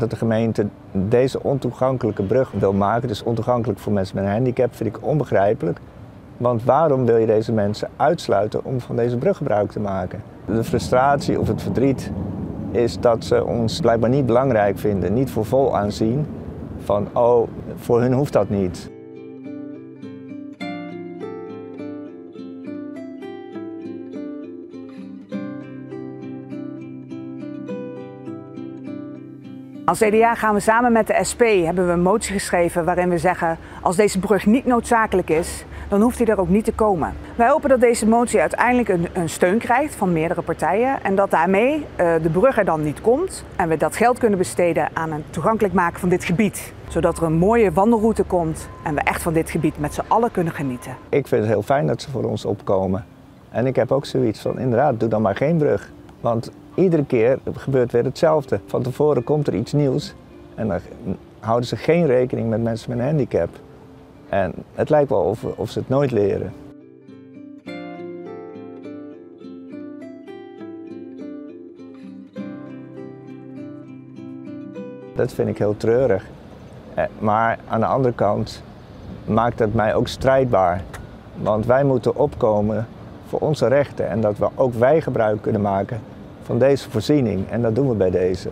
Dat de gemeente deze ontoegankelijke brug wil maken, dus ontoegankelijk voor mensen met een handicap, vind ik onbegrijpelijk. Want waarom wil je deze mensen uitsluiten om van deze brug gebruik te maken? De frustratie of het verdriet is dat ze ons blijkbaar niet belangrijk vinden, niet voor vol aanzien. Van, oh, voor hun hoeft dat niet. Als CDA gaan we samen met de SP hebben we een motie geschreven waarin we zeggen als deze brug niet noodzakelijk is, dan hoeft hij er ook niet te komen. Wij hopen dat deze motie uiteindelijk een, een steun krijgt van meerdere partijen en dat daarmee uh, de brug er dan niet komt en we dat geld kunnen besteden aan het toegankelijk maken van dit gebied. Zodat er een mooie wandelroute komt en we echt van dit gebied met z'n allen kunnen genieten. Ik vind het heel fijn dat ze voor ons opkomen. En ik heb ook zoiets van inderdaad, doe dan maar geen brug. Want iedere keer gebeurt weer hetzelfde. Van tevoren komt er iets nieuws en dan houden ze geen rekening met mensen met een handicap. En het lijkt wel of, of ze het nooit leren. Dat vind ik heel treurig. Eh, maar aan de andere kant maakt het mij ook strijdbaar. Want wij moeten opkomen voor onze rechten en dat we ook wij gebruik kunnen maken van deze voorziening. En dat doen we bij deze.